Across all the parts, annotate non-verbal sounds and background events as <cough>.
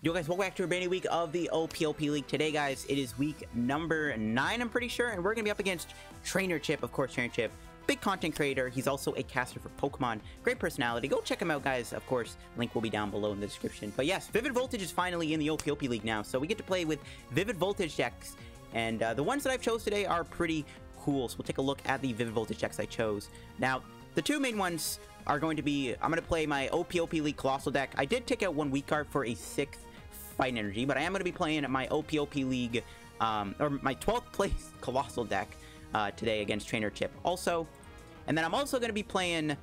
Yo guys, welcome back to a brand new week of the OPOP League. Today, guys, it is week number nine, I'm pretty sure, and we're going to be up against Trainer Chip, of course, Trainer Chip. Big content creator. He's also a caster for Pokemon. Great personality. Go check him out, guys. Of course, link will be down below in the description. But yes, Vivid Voltage is finally in the OPOP League now, so we get to play with Vivid Voltage decks. And uh, the ones that I've chose today are pretty cool, so we'll take a look at the Vivid Voltage decks I chose. Now, the two main ones are going to be, I'm going to play my OPOP League Coalossal deck. I did take out one weak card for a sixth Fight Energy, but I am going to be playing my OPOP League, um, or my 12th <laughs> place Coalossal deck uh, today against Trainer Chip also. And then I'm also going to be playing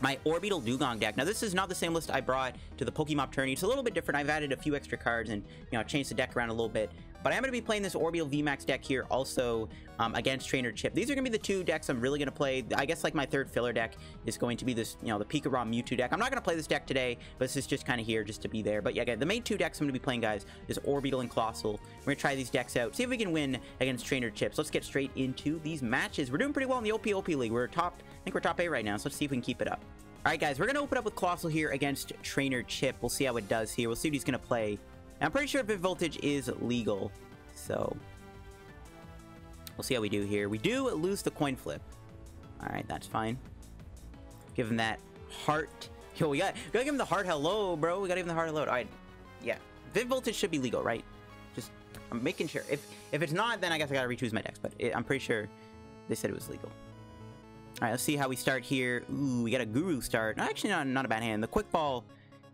my Orbeetle Dewgong deck. Now, this is not the same list I brought to the Pokemon tourney. It's a little bit different. I've added a few extra cards and, you know, changed the deck around a little bit. But I'm going to be playing this Orbeetle VMAX deck here also um, against Trainer Chip. These are going to be the two decks I'm really going to play. I guess like my third filler deck is going to be this, you know, the Pika Mewtwo deck. I'm not going to play this deck today, but this is just kind of here just to be there. But yeah, again, the main two decks I'm going to be playing, guys, is Orbeetle and Coalossal. We're going to try these decks out, see if we can win against Trainer Chip. So let's get straight into these matches. We're doing pretty well in the OPOP League. We're top, I think we're top 8 right now, so let's see if we can keep it up. All right, guys, we're going to open up with Coalossal here against Trainer Chip. We'll see how it does here. We'll see what he's going to play. I'm pretty sure Vivid Voltage is legal. So we'll see how we do here. We do lose the coin flip. All right, that's fine. Give him that heart. <laughs> Yo, we got, we gotta give him the heart hello, bro. We gotta give him the heart hello. All right, yeah. Vid Voltage should be legal, right? Just, I'm making sure. If if it's not, then I guess I gotta re-choose my decks. But it, I'm pretty sure they said it was legal. All right, let's see how we start here. Ooh, we got a Guru start. Actually, not, not a bad hand. The Quick Ball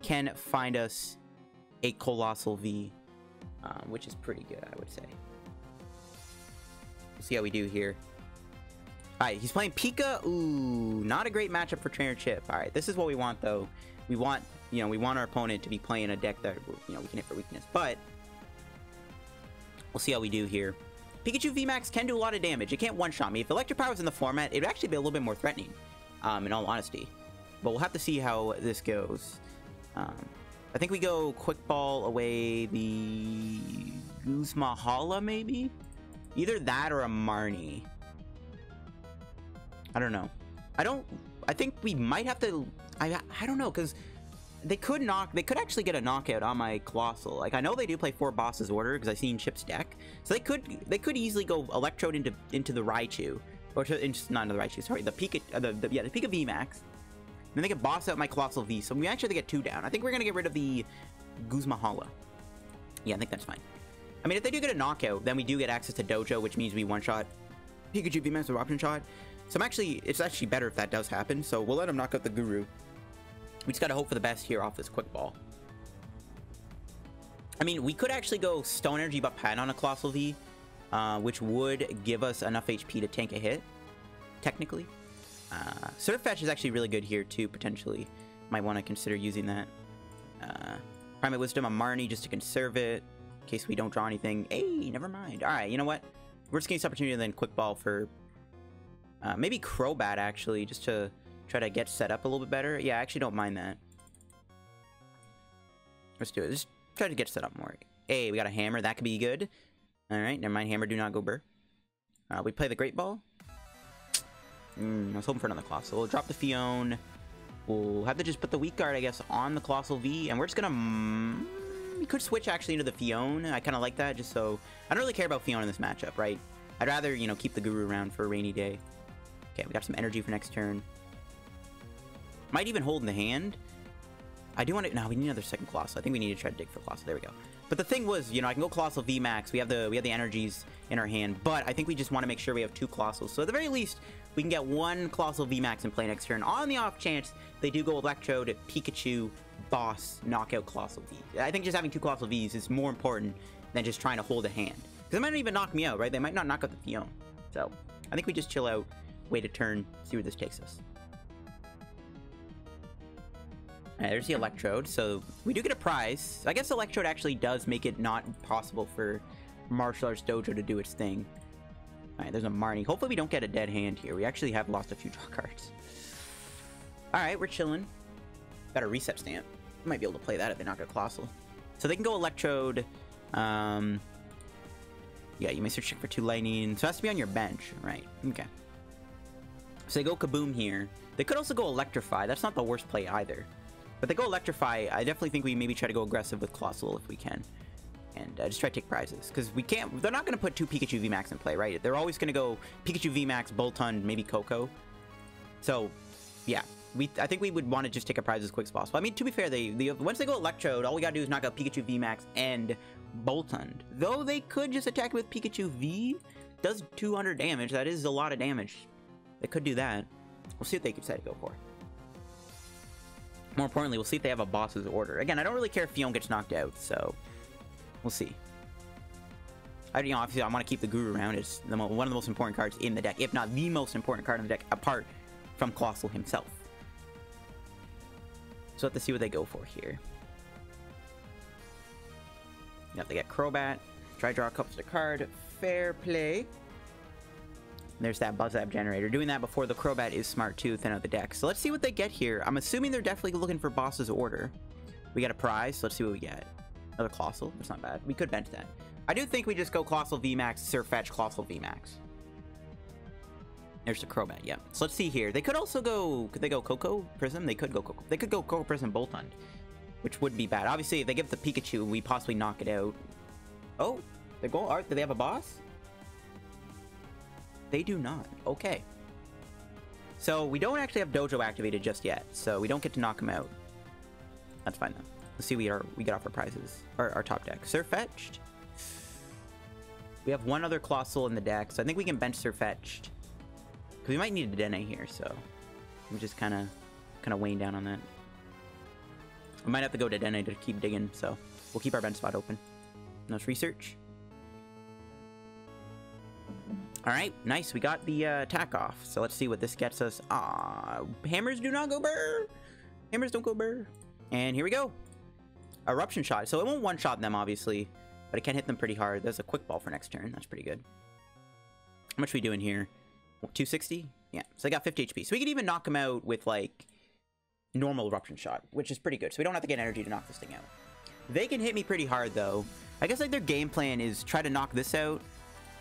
can find us a Coalossal V um, which is pretty good, I would say. We'll see how we do here. Alright, he's playing Pika. Ooh, not a great matchup for Trainer Chip. Alright, this is what we want, though. We want, you know, we want our opponent to be playing a deck that, you know, we can hit for weakness. But, we'll see how we do here. Pikachu VMAX can do a lot of damage. It can't one-shot me. If Electric Power was in the format, it would actually be a little bit more threatening, um, in all honesty. But we'll have to see how this goes. Um, I think we go quick ball away the Guzmahala, maybe? Either that or a Marnie. I don't know. I don't... I think we might have to... I, I don't know, because they could knock... They could actually get a knockout on my Coalossal. Like, I know they do play four bosses order, because I've seen Chip's deck. So they could they could easily go Electrode into into the Raichu. Or to, not into the Raichu, sorry. The Pika... Uh, the, the, yeah, the Pika VMAX. Then they can boss out my Coalossal V, so we actually get two down. I think we're going to get rid of the Guzmahala. Yeah, I think that's fine. I mean, if they do get a knockout, then we do get access to Dojo, which means we one-shot Pikachu VMAX with eruption shot. So I'm actually, it's actually better if that does happen, so we'll let him knock out the Guru. We just gotta hope for the best here off this Quick Ball. I mean, we could actually go Stone Energy but Pat on a Coalossal V, uh, which would give us enough HP to tank a hit, technically. Uh, Sirfetch'd is actually really good here too, potentially. Might want to consider using that. Uh, Primate Wisdom on Marnie just to conserve it, in case we don't draw anything. Hey, never mind. Alright, you know what? We're just getting this opportunity and then Quick Ball for uh, maybe Crobat, actually, just to try to get set up a little bit better. Yeah, I actually don't mind that. Let's do it. Just try to get set up more. Hey, we got a Hammer. That could be good. Alright, never mind. Hammer, do not go burr. Uh, we play the Great Ball. Mm, I was hoping for another Coalossal. We'll drop the Phione. We'll have to just put the Weak Guard, I guess, on the Coalossal V. And we're just gonna... Mm, we could switch, actually, into the Phione. I kind of like that, just so... I don't really care about Phione in this matchup, right? I'd rather, you know, keep the Guru around for a rainy day. Okay, we got some energy for next turn. Might even hold in the hand. I do want to... No, we need another second Coalossal. I think we need to try to dig for Coalossal. There we go. But the thing was, you know, I can go Coalossal V-Max. We have the we have the energies in our hand, but I think we just want to make sure we have two Coalossals. So at the very least, we can get one Coalossal VMAX and play next turn. On the off chance they do go Electrode, Pikachu, Boss, Knockout Coalossal V. I think just having two Coalossal Vs is more important than just trying to hold a hand. Because they might not even knock me out, right? They might not knock out the Phione. So, I think we just chill out, wait a turn, see where this takes us. Alright, there's the Electrode. So, we do get a prize. I guess Electrode actually does make it not possible for Martial Arts Dojo to do its thing. Alright, there's a Marnie. Hopefully we don't get a dead hand here. We actually have lost a few draw cards. Alright, we're chilling. Got a reset stamp. Might be able to play that if they knock a Coalossal. So they can go Electrode. Um, yeah, you may search for two lightning. So it has to be on your bench, right? Okay. So they go Kaboom here. They could also go Electrify. That's not the worst play either. But they go Electrify. I definitely think we maybe try to go aggressive with Coalossal if we can. And uh, just try to take prizes. Because we can't... They're not going to put two Pikachu VMAX in play, right? They're always going to go Pikachu VMAX, Boltund, maybe Koko. So, yeah. We, I think we would want to just take a prize as quick as possible. I mean, to be fair, they, once they go Electrode, all we gotta do is knock out Pikachu VMAX and Boltund. Though they could just attack with Pikachu V, does 200 damage. That is a lot of damage. They could do that. We'll see what they decide to go for. More importantly, we'll see if they have a boss's order. Again, I don't really care if Phione gets knocked out, so we'll see. I, you know, obviously, I want to keep the Guru around. It's the one of the most important cards in the deck, if not the most important card in the deck, apart from Coalossal himself. So let's see what they go for here. Yep, they get Crobat. Try draw a couple to card. Fair play. There's that Buzzap generator. Doing that before the Crobat is smart too, thin out the deck. So let's see what they get here. I'm assuming they're definitely looking for boss's order. We got a prize, so let's see what we get. Another Coalossal. That's not bad. We could bench that. I do think we just go Coalossal VMAX, Sirfetch'd, Coalossal VMAX. There's the Crobat, yeah. So let's see here. They could also go... Could they go Koko Prism? They could go Koko... They could go Koko Prism Boltund, which would be bad. Obviously, if they give the Pikachu, we possibly knock it out. Oh, they go art. Do they have a boss? They do not. Okay. So we don't actually have Dojo activated just yet, so we don't get to knock him out. That's fine though. Let's see we are we get off our prizes. Our, our top deck. Sirfetch'd. We have one other Coalossal in the deck, so I think we can bench Sirfetch'd. Because we might need a Dene here, so I'm just kind of kind of weighing down on that. We might have to go to Dene to keep digging, so we'll keep our bench spot open. Let's research. All right, nice. We got the uh, attack off. So let's see what this gets us. Ah, hammers do not go burr. Hammers don't go burr. And here we go. Eruption shot. So it won't one-shot them, obviously, but it can hit them pretty hard. There's a quick ball for next turn. That's pretty good. How much we doing here? 260? Yeah, so I got 50 HP. So we could even knock him out with, like, normal eruption shot, which is pretty good. So we don't have to get energy to knock this thing out. They can hit me pretty hard, though. I guess, like, their game plan is try to knock this out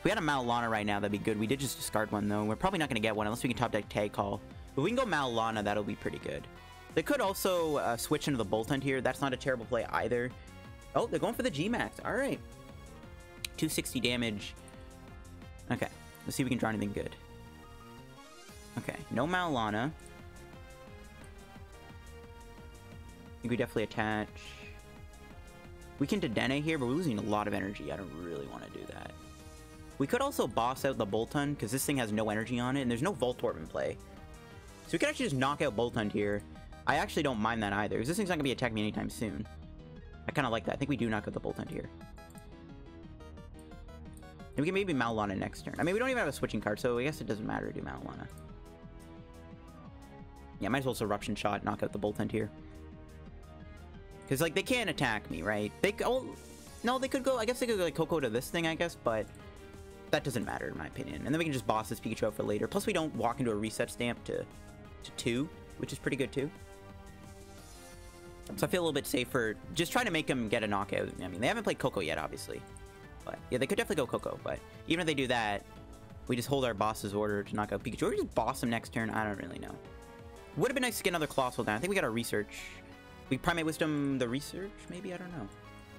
If we had a Maulana right now, that'd be good. We did just discard one, though. We're probably not going to get one unless we can top deck Tag Call. But we can go Maulana, that'll be pretty good. They could also uh, switch into the Boltund here. That's not a terrible play either. Oh, they're going for the G-Max. All right. 260 damage. Okay. Let's see if we can draw anything good. Okay. No Maulana. I think we definitely attach... We can Dedenne here, but we're losing a lot of energy. I don't really want to do that. We could also boss out the Boltund, because this thing has no energy on it, and there's no Voltorb in play. So we could actually just knock out Boltund here. I actually don't mind that either, because this thing's not going to be attacking me anytime soon. I kind of like that. I think we do knock out the Boltund here. And we can maybe Maulana next turn. I mean, we don't even have a switching card, so I guess it doesn't matter to do Maulana. Yeah, might as well Eruption Shot, knock out the Boltund here. Because, like, they can't attack me, right? They... Oh, no, they could go... I guess they could go, like, Koko to this thing, I guess, but that doesn't matter in my opinion. And then we can just boss this Pikachu out for later. Plus we don't walk into a reset stamp to, to 2, which is pretty good too. So I feel a little bit safer just trying to make them get a knockout. I mean, they haven't played Koko yet, obviously. But yeah, they could definitely go Koko. But even if they do that, we just hold our boss's order to knock out Pikachu. Or just boss him next turn. I don't really know. Would have been nice to get another Coalossal down. I think we got our research. We Primate Wisdom the research? Maybe? I don't know.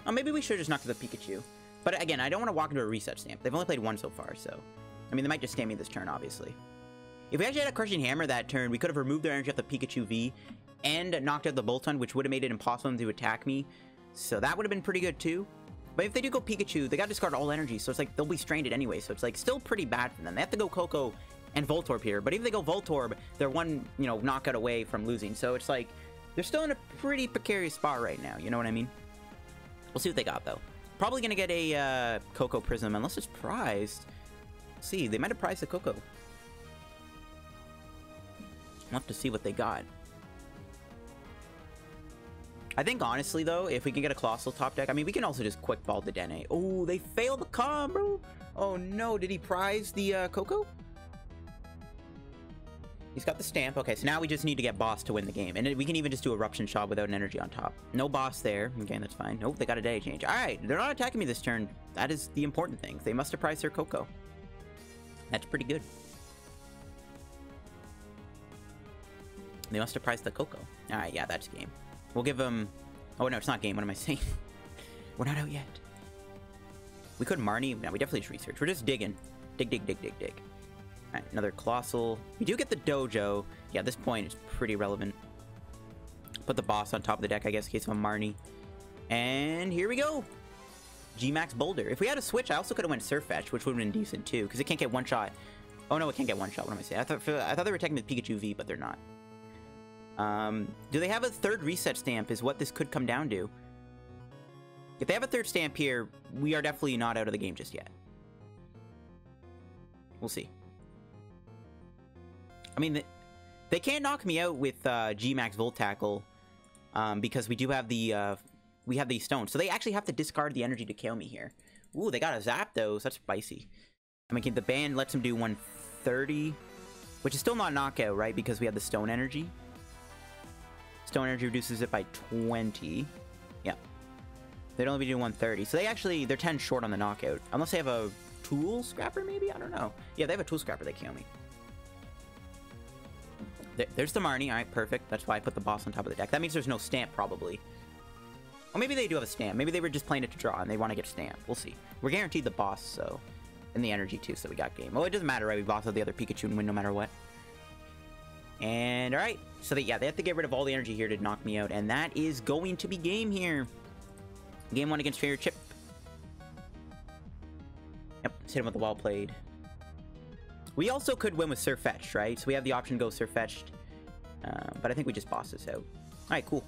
Oh, maybe we should just knock out the Pikachu. But again, I don't want to walk into a reset stamp. They've only played one so far, so... I mean, they might just stand me this turn, obviously. If we actually had a Crushing Hammer that turn, we could have removed their energy off the Pikachu V and knocked out the Boltund, which would have made it impossible to attack me. So that would have been pretty good, too. But if they do go Pikachu, they got to discard all energy, so it's like they'll be stranded anyway. So it's like still pretty bad for them. They have to go Koko and Voltorb here. But if they go Voltorb, they're one, you know, knockout away from losing. So it's like they're still in a pretty precarious spot right now. You know what I mean? We'll see what they got, though. Probably gonna get a uh, Koko Prism, unless it's prized. Let's see, they might have prized the Koko. We'll have to see what they got. I think, honestly, though, if we can get a Coalossal top deck, I mean, we can also just quick ball the Dene. Oh, they failed the combo! Oh, no, did he prize the uh, Koko? He's got the stamp. Okay, so now we just need to get boss to win the game. And we can even just do eruption shot without an energy on top. No boss there. Okay, that's fine. Nope, they got a day change. All right, they're not attacking me this turn. That is the important thing. They must have priced their Koko. That's pretty good. They must have priced the Koko. All right, yeah, that's game. We'll give him... Oh, no, it's not game. What am I <laughs> saying? We're not out yet. We could Marnie. No, we definitely should research. We're just digging. Dig, dig, dig, dig, dig. Another Coalossal. We do get the Dojo. Yeah, this point is pretty relevant. Put the boss on top of the deck, I guess, in case of a Marnie. And here we go. G-Max Boulder. If we had a switch, I also could have went Sirfetch'd, which would have been decent too, because it can't get one shot. Oh no, it can't get one shot. What am I saying? I thought, I thought they were taking the Pikachu V, but they're not. Um, do they have a third reset stamp is what this could come down to. If they have a third stamp here, we are definitely not out of the game just yet. We'll see. I mean, they can't knock me out with uh, G-Max Volt Tackle um, because we do have the uh, we have the stone. So they actually have to discard the energy to kill me here. Ooh, they got a Zapdos. That's spicy. I mean, the band lets him do 130, which is still not knockout, right? Because we have the stone energy. Stone energy reduces it by 20. Yeah. They'd only be doing 130. So they actually, they're 10 short on the knockout. Unless they have a tool scrapper, maybe? I don't know. Yeah, they have a tool scrapper. They kill me. there's the Marnie. All right, perfect. That's why I put the boss on top of the deck. That means there's no stamp, probably. Or maybe they do have a stamp. Maybe they were just playing it to draw and they want to get a stamp. We'll see. We're guaranteed the boss, so... And the energy, too, so we got game. Well, it doesn't matter, right? We boss out the other Pikachu and win no matter what. And, alright. So, they, yeah, they have to get rid of all the energy here to knock me out. And that is going to be game here. Game one against Trainer Chip. Yep, hit him with the wall played. We also could win with Sirfetch'd, right? So we have the option to go Sirfetch'd. Uh, but I think we just boss this out. Alright, cool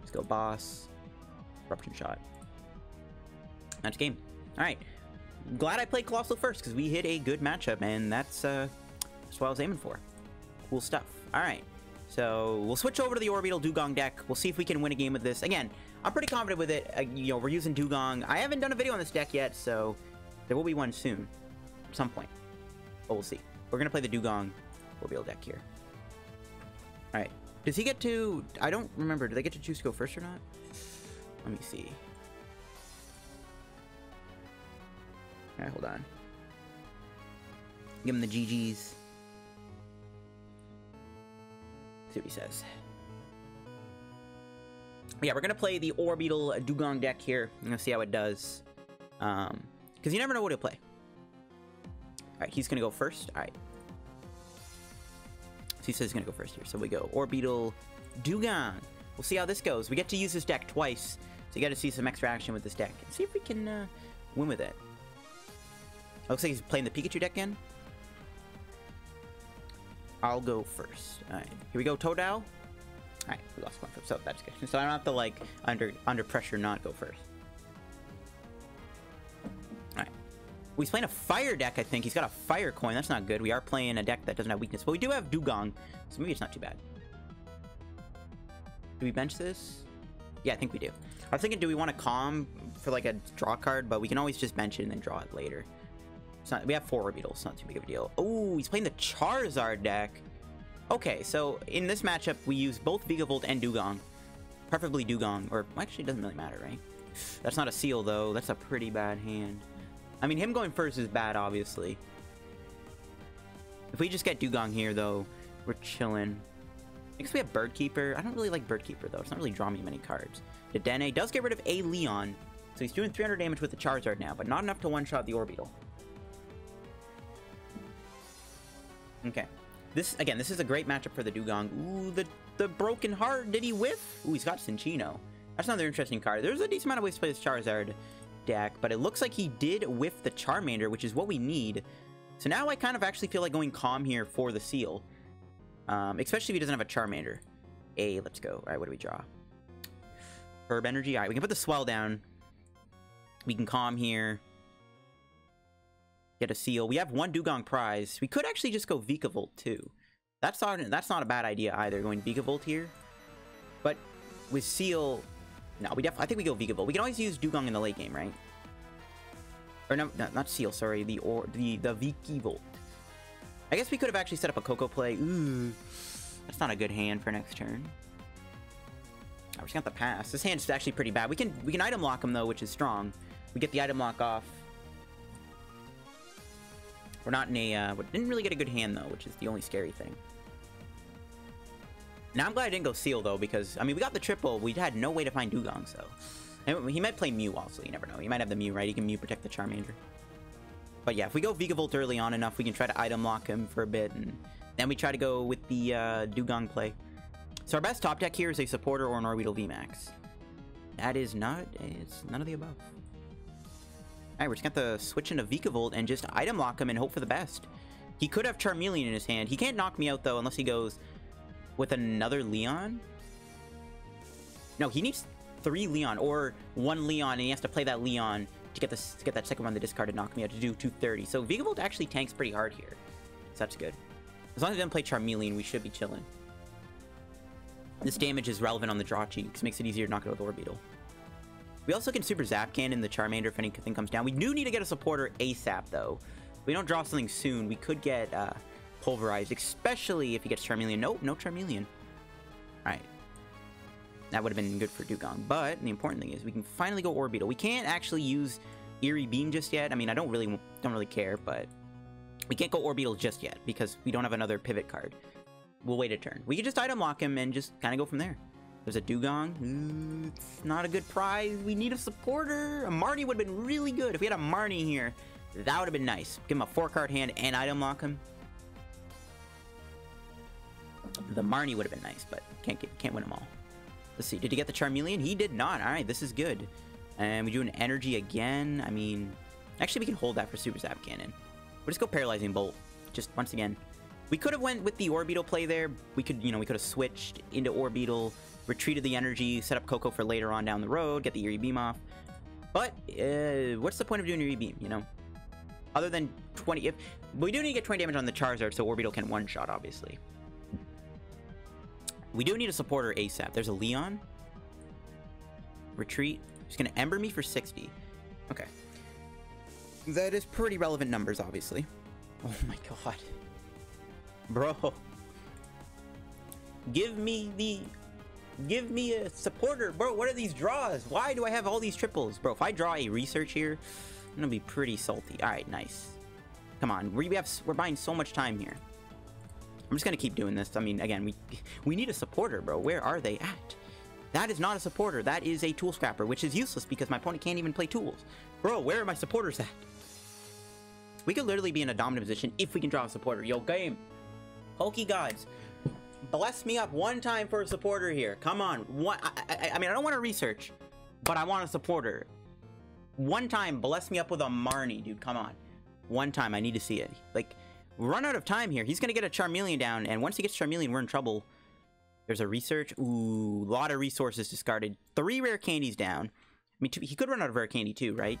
Let's go boss. Eruption shot. That's game. Alright. Glad I played Coalossal first, because we hit a good matchup, and that's, uh, that's what I was aiming for. Cool stuff. Alright. So, we'll switch over to the Orbeetle Dewgong deck. We'll see if we can win a game with this. Again, I'm pretty confident with it. Uh, you know, we're using Dewgong. I haven't done a video on this deck yet, so there will be one soon. At some point. But we'll see. We're going to play the Dewgong Orbeetle deck here. Alright. Does he get to... I don't remember. Do they get to choose to go first or not? Let me see. Alright, hold on. Give him the GG's. See what he says. Yeah, we're gonna play the Orbeetle Dewgong deck here. I'm gonna see how it does. Um, because you never know what he'll play. Alright, he's gonna go first. Alright. So he says he's to go first here. So we go Orbeetle Dewgong. We'll see how this goes. We get to use this deck twice. So you gotta see some extra action with this deck. See if we can uh, win with it. Looks like he's playing the Pikachu deck again. I'll go first. Alright, here we go, Totodile. Alright, we lost one, so that's good. So I don't have to, like, under under pressure not go first. All right, he's playing a fire deck, I think. He's got a fire coin. That's not good. We are playing a deck that doesn't have weakness. But we do have Dewgong, so maybe it's not too bad. Do we bench this? Yeah, I think we do. I was thinking, do we want to calm for like a draw card? But we can always just bench it and then draw it later. It's not, we have four Orbeetles, not too big of a deal. Oh, he's playing the Charizard deck. Okay, so in this matchup, we use both Vikavolt and Dewgong. Preferably Dewgong, or actually it doesn't really matter, right? That's not a seal, though. That's a pretty bad hand. I mean, him going first is bad, obviously. If we just get Dewgong here, though, we're chilling. I guess we have Birdkeeper. I don't really like Birdkeeper, though. It's not really drawing me many cards. Dedenne does get rid of a Leon, so he's doing 300 damage with the Charizard now, but not enough to one-shot the Orbeetle. Okay. This, again, this is a great matchup for the Dewgong. Ooh, the, the Broken Heart. Did he whiff? Ooh, he's got Cinccino. That's another interesting card. There's a decent amount of ways to play this Charizard deck, but it looks like he did whiff the Charmander, which is what we need. So now I kind of actually feel like going Calm here for the Seal. Um, especially if he doesn't have a Charmander. A, let's go. All right, what do we draw? Herb Energy. All right, we can put the Swell down. We can Calm here. Get a Seal. We have one Dewgong prize. We could actually just go Vikavolt too. That's not, that's not a bad idea either, going Vikavolt here. But with Seal, no, we definitely. I think we go Vikavolt. We can always use Dewgong in the late game, right? Or no, no not Seal. Sorry, the or the the Vikavolt. I guess we could have actually set up a Coco play. Ooh, that's not a good hand for next turn. Oh, we just got the pass. This hand's actually pretty bad. We can we can item lock him though, which is strong. We get the item lock off. We're not in a. Uh, didn't really get a good hand though, which is the only scary thing. Now I'm glad I didn't go Seal though, because I mean we got the triple. We had no way to find Dewgong, so and he might play Mew also. You never know. He might have the Mew, right? He can Mew protect the Charmander. But yeah, if we go Vikavolt early on enough, we can try to item lock him for a bit, and then we try to go with the uh, Dewgong play. So our best top deck here is a supporter or an Orbeetle VMAX. That is not, it's none of the above. Alright, we're just gonna switch into Vikavolt and just item lock him and hope for the best. He could have Charmeleon in his hand. He can't knock me out though unless he goes with another Leon. No, he needs three Leon or one Leon and he has to play that Leon to get this to get that second one the discard to knock me out to do 230. So Vikavolt actually tanks pretty hard here. So that's good. As long as he doesn't play Charmeleon, we should be chilling. This damage is relevant on the because it makes it easier to knock out with Orbeetle. We also can Super Zap Cannon the Charmander if anything comes down. We do need to get a supporter ASAP, though. If we don't draw something soon, we could get uh, Pulverized, especially if he gets Charmeleon. Nope, no Charmeleon. Alright. That would have been good for Dewgong. But the important thing is we can finally go Orbeetle. We can't actually use Eerie Beam just yet. I mean, I don't really don't really care, but we can't go Orbeetle just yet because we don't have another pivot card. We'll wait a turn. We can just item lock him and just kind of go from there. There's a Dewgong. Ooh, mm, it's not a good prize. We need a supporter. A Marnie would have been really good. If we had a Marnie here, that would have been nice. Give him a four-card hand and item lock him. The Marnie would have been nice, but can't get, can't win them all. Let's see. Did he get the Charmeleon? He did not. All right, this is good. And we do an Energy again. I mean, actually, we can hold that for Super Zap Cannon. We'll just go Paralyzing Bolt. Just once again. We could have went with the Orbeetle play there. We could, you know, we could have switched into Orbeetle, retreated the energy, set up Coco for later on down the road, get the Eerie Beam off. But, uh, what's the point of doing Eerie Beam, you know? Other than 20... If We do need to get 20 damage on the Charizard, so Orbeetle can one-shot, obviously. We do need a supporter ASAP. There's a Leon. Retreat. He's going to Ember me for 60. Okay. That is pretty relevant numbers, obviously. <laughs> Oh my god. Bro. Give me the... Give me a supporter. Bro, what are these draws? Why do I have all these triples? Bro, if I draw a research here, I'm gonna be pretty salty. Alright, nice. Come on. We have, we're buying so much time here. I'm just gonna keep doing this. I mean, again, we <laughs> we need a supporter, bro. Where are they at? That is not a supporter. That is a tool scrapper, which is useless because my opponent can't even play tools. Bro, where are my supporters at? We could literally be in a dominant position if we can draw a supporter. Yo, game. Pokey gods. Bless me up one time for a supporter here. Come on. One, I, I, I mean, I don't want to research, but I want a supporter. One time, bless me up with a Marnie, dude. Come on. One time, I need to see it. Like, run out of time here. He's going to get a Charmeleon down, and once he gets Charmeleon, we're in trouble. There's a research. Ooh, a lot of resources discarded. Three rare candies down. I mean, he could run out of rare candy too, right?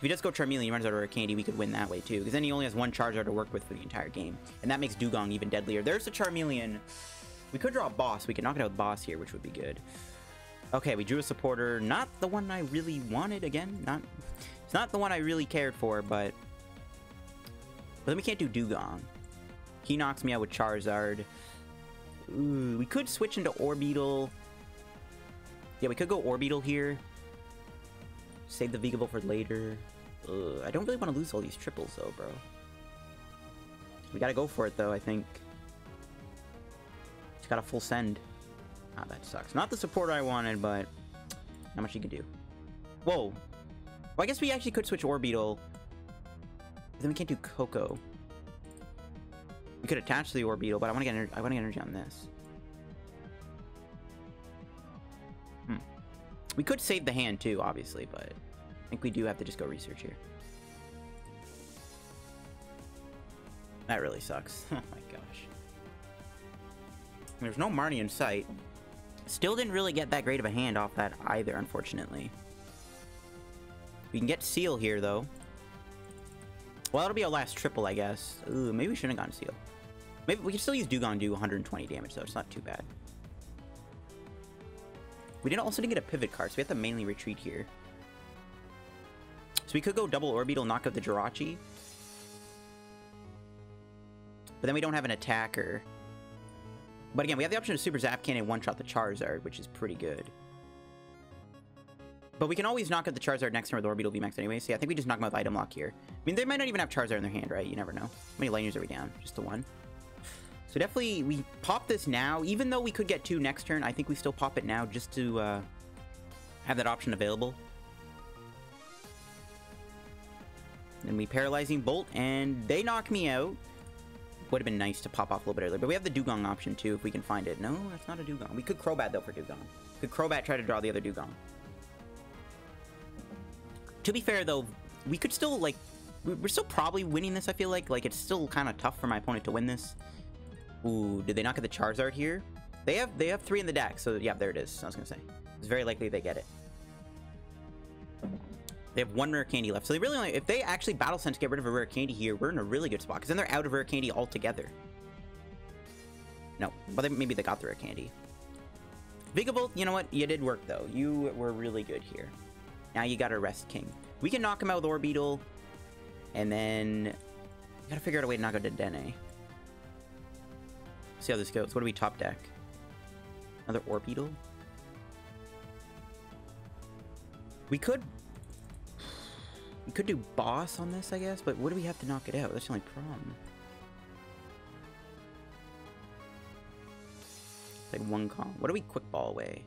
If he does go Charmeleon, he runs out of candy, we could win that way too. Because then he only has one Charizard to work with for the entire game. And that makes Dewgong even deadlier. There's the Charmeleon. We could draw a boss. We could knock it out with boss here, which would be good. Okay, we drew a supporter. Not the one I really wanted, again. Not, It's not the one I really cared for, but but then we can't do Dewgong. He knocks me out with Charizard. Ooh, we could switch into Orbeetle. Yeah, we could go Orbeetle here. Save the Vikavolt for later. Ugh, I don't really want to lose all these triples though, bro. We gotta go for it though, I think. Just got a full send. Ah, that sucks. Not the support I wanted, but not much you can do. Whoa. Well, I guess we actually could switch Orbeetle but then we can't do Coco. We could attach the Orbeetle, but I want to get I want to get energy on this. We could save the hand too, obviously, but I think we do have to just go research here. That really sucks. <laughs> oh my gosh. There's no Marnie in sight. Still didn't really get that great of a hand off that either, unfortunately. We can get Seal here, though. Well, that'll be our last triple, I guess. Ooh, maybe we shouldn't have gone Seal. Maybe we can still use Dewgong do 120 damage, though. It's not too bad. We didn't also didn't get a pivot card, so we have to mainly retreat here. So we could go double Orbeetle, knock out the Jirachi. But then we don't have an attacker. But again, we have the option of Super Zap Cannon one-shot the Charizard, which is pretty good. But we can always knock out the Charizard next turn with Orbeetle VMAX anyway, so yeah, I think we just knock them with Item Lock here. I mean, they might not even have Charizard in their hand, right? You never know. How many Lightnings are we down? Just the one? So definitely, we pop this now. Even though we could get two next turn, I think we still pop it now just to uh, have that option available. Then we Paralyzing Bolt, and they knock me out. Would have been nice to pop off a little bit earlier, but we have the Dewgong option too if we can find it. No, that's not a Dewgong. We could Crobat though for Dewgong. Could Crobat try to draw the other Dewgong. To be fair though, we could still like, we're still probably winning this. I feel like like it's still kind of tough for my opponent to win this. Ooh, did they not get the Charizard here? They have they have three in the deck, so yeah, there it is. I was gonna say it's very likely they get it. They have one rare candy left. So they really only, if they actually battle sense to get rid of a rare candy here, we're in a really good spot. Because then they're out of rare candy altogether. No, but they, maybe they got the rare candy. Vikavolt, you know what? You did work though. You were really good here. Now you gotta rest King. We can knock him out with Orbeetle. And then... Gotta figure out a way to knock out Dedenne. See how this goes. What do we top deck? Another Orbeetle? We could we could do boss on this, I guess, but what do we have to knock it out? That's the only problem. Like one calm. What do we quick ball away?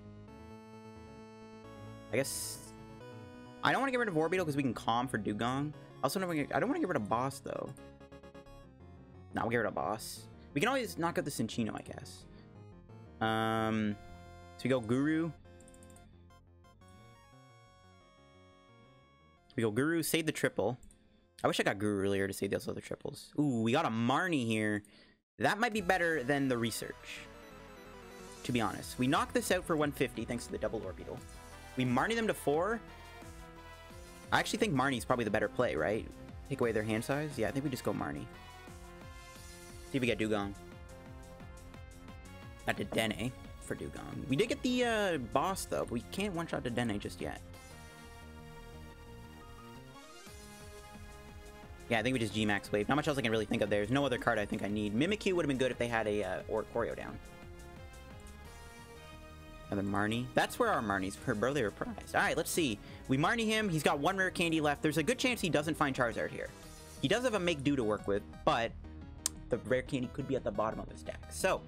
I guess... I don't want to get rid of Orbeetle because we can calm for Dewgong. Also, I don't want to get rid of boss, though. No, we'll get rid of boss. We can always knock out the Cinccino, I guess. Um, so we go Guru. We go Guru, save the triple. I wish I got Guru earlier to save those other triples. Ooh, we got a Marnie here. That might be better than the research. To be honest. We knocked this out for 150 thanks to the double Orbeetle. We Marnie them to 4. I actually think Marnie's probably the better play, right? Take away their hand size? Yeah, I think we just go Marnie. See if we get Dewgong. Got Dedenne for Dewgong. We did get the uh, boss, though, but we can't one-shot Dedenne just yet. Yeah, I think we just G-Max Wave. Not much else I can really think of there. There's no other card I think I need. Mimikyu would have been good if they had a uh, or Choreo down. Another Marnie. That's where our Marnie's her birthday reprised. Alright, let's see. We Marnie him. He's got one rare candy left. There's a good chance he doesn't find Charizard here. He does have a Make Do to work with, but the rare candy could be at the bottom of his deck. So,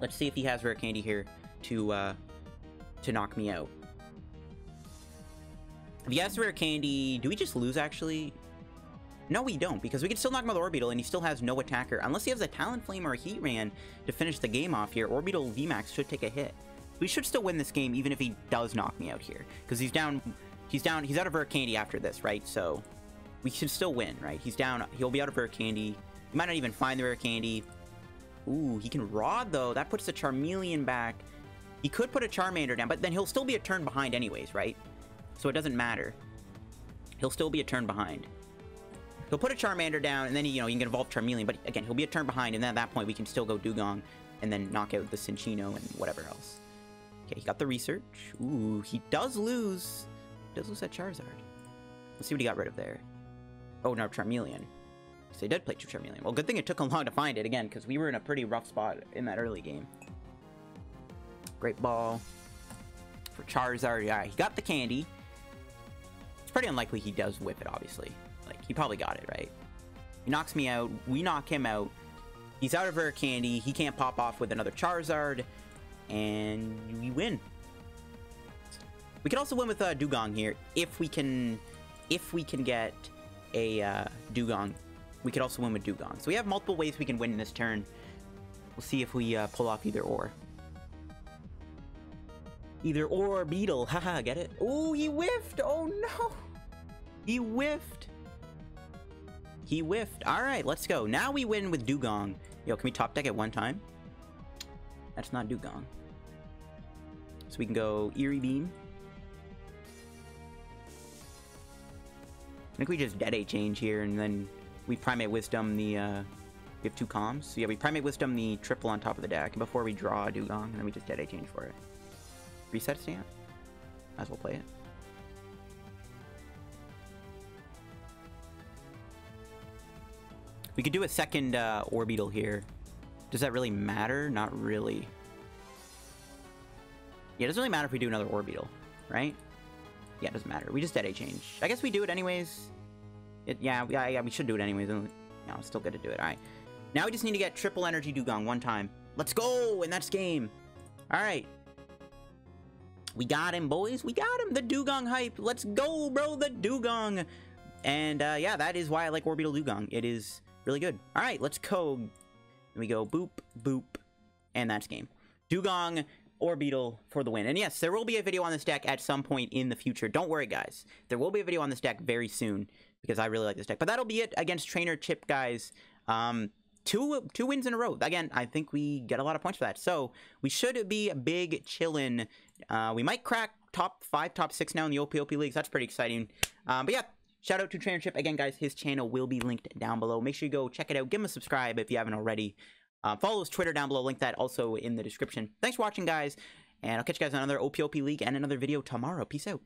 let's see if he has rare candy here to, uh, to knock me out. If he has rare candy, do we just lose, actually? No, we don't, because we can still knock him with Orbeetle, and he still has no attacker. Unless he has a Talonflame or a Heatran to finish the game off here, Orbeetle VMAX should take a hit. We should still win this game, even if he does knock me out here. Because he's down, he's down, he's out of Rare Candy after this, right? So, we should still win, right? He's down, he'll be out of Rare Candy. He might not even find the Rare Candy. Ooh, he can Rod, though. That puts the Charmeleon back. He could put a Charmander down, but then he'll still be a turn behind anyways, right? So it doesn't matter. He'll still be a turn behind. He'll put a Charmander down, and then, you know, you can evolve Charmeleon, but again, he'll be a turn behind, and then at that point, we can still go Dewgong, and then knock out the Cinccino and whatever else. Okay, he got the research. Ooh, he does lose. He does lose that Charizard. Let's see what he got rid of there. Oh, no, Charmeleon. So he did play Charmeleon. Well, good thing it took him long to find it, again, because we were in a pretty rough spot in that early game. Great ball. For Charizard, yeah, he got the candy. It's pretty unlikely he does whip it, obviously. Like, he probably got it, right? He knocks me out. We knock him out. He's out of rare candy. He can't pop off with another Charizard. And we win. We could also win with uh, Dewgong here if we can, if we can get a uh, Dewgong. We could also win with Dewgong. So we have multiple ways we can win in this turn. We'll see if we uh, pull off either or. Either or Beetle. <laughs> Haha, get it? Oh, he whiffed. Oh no. He whiffed. He whiffed. All right, let's go. Now we win with Dewgong. Yo, can we top deck at one time? That's not Dewgong. So we can go Eerie Beam. I think we just Dedechange here, and then we Primate Wisdom the, uh, we have two comms. So yeah, we Primate Wisdom the triple on top of the deck before we draw a Dewgong, and then we just Dedechange for it. Reset stamp? Might as well play it. We could do a second uh, Orbeetle here. Does that really matter? Not really. Yeah, it doesn't really matter if we do another Orbeetle, right? Yeah, it doesn't matter. We just Dedechange. I guess we do it anyways. It, yeah, yeah, yeah, we should do it anyways. Yeah, it's still to do it. All right. Now we just need to get triple energy Dewgong one time. Let's go! And that's game. All right. We got him, boys. We got him. The Dewgong hype. Let's go, bro. The Dewgong. And uh, yeah, that is why I like Orbeetle Dewgong. It is really good. All right, let's go. And we go boop, boop, and that's game. Dewgong, Orbeetle for the win. And yes, there will be a video on this deck at some point in the future. Don't worry, guys. There will be a video on this deck very soon because I really like this deck. But that'll be it against Trainer Chip, guys. Um, two two wins in a row. Again, I think we get a lot of points for that. So we should be big chillin'. Uh, we might crack top five, top six now in the OPOP leagues. That's pretty exciting. Um, but yeah, shout out to Trainer Chip again, guys. His channel will be linked down below. Make sure you go check it out. Give him a subscribe if you haven't already. Uh, follow his Twitter down below. Link that also in the description. Thanks for watching, guys. And I'll catch you guys on another OPOP league and another video tomorrow. Peace out.